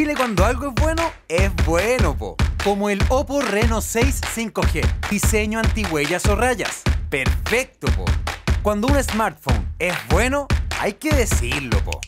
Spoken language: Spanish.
Chile cuando algo es bueno, es bueno, po. Como el Oppo Reno 6 5G. Diseño antihuellas o rayas. Perfecto, po. Cuando un smartphone es bueno, hay que decirlo, po.